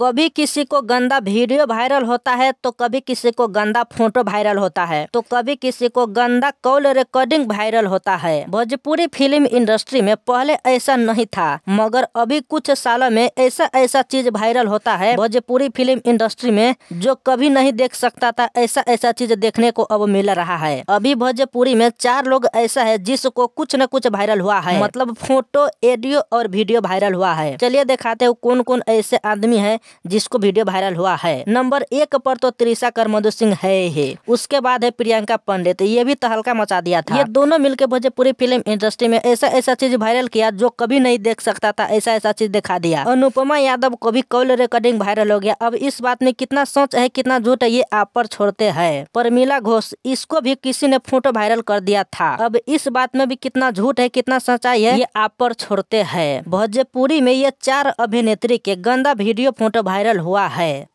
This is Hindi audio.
कभी किसी को गंदा वीडियो वायरल होता है तो कभी किसी को गंदा फ़ोटो वायरल होता है तो कभी किसी को गंदा कॉल रिकॉर्डिंग वायरल होता है। भोजपुरी फ़िल्म इंडस्ट्री में पहले ऐसा नहीं था, मगर अभी कुछ सालों में ऐसा ऐसा चीज़ वायरल होता है। भोजपुरी फ़िल्म इंडस्ट्री में जो कभी नहीं देख सकता था, ऐसा ऐसा चीज़ देखने को अब मिल रहा है। अभी भोजपुरी में चार लोग ऐसा है, जिसको कुछ न कुछ वायरल हुआ है। मतलब फ़ोटो ऑडियो और वीडियो वायरल हुआ है। चलिए दिखाते हो कौन कौन ऐसे आदमी है जिसको वीडियो वायरल हुआ है। नंबर एक पर तो त्रिशा करमदु सिंह है ही। उसके बाद है प्रियंका पंडित। ये भी तहलका मचा दिया था। ये दोनों मिलकर भोजपुरी फ़िल्म इंडस्ट्री में ऐसा ऐसा चीज़ वायरल किया जो कभी नहीं देख सकता था ऐसा ऐसा चीज़ दिखा दिया। अनुपमा यादव को भी कॉल रिकॉर्डिंग वायरल हो गया। अब इस बात में कितना सोच है, कितना झूठ है, ये आप पर छोड़ते हैं। परमिला घोष, इसको भी किसी ने फ़ोटो वायरल कर दिया था। अब इस बात में भी कितना झूठ है, कितना सच्चाई है, ये आप पर छोड़ते हैं। भोजपुरी में ये चार अभिनेत्री के गंदा वीडियो फ़ोटो वायरल हुआ है।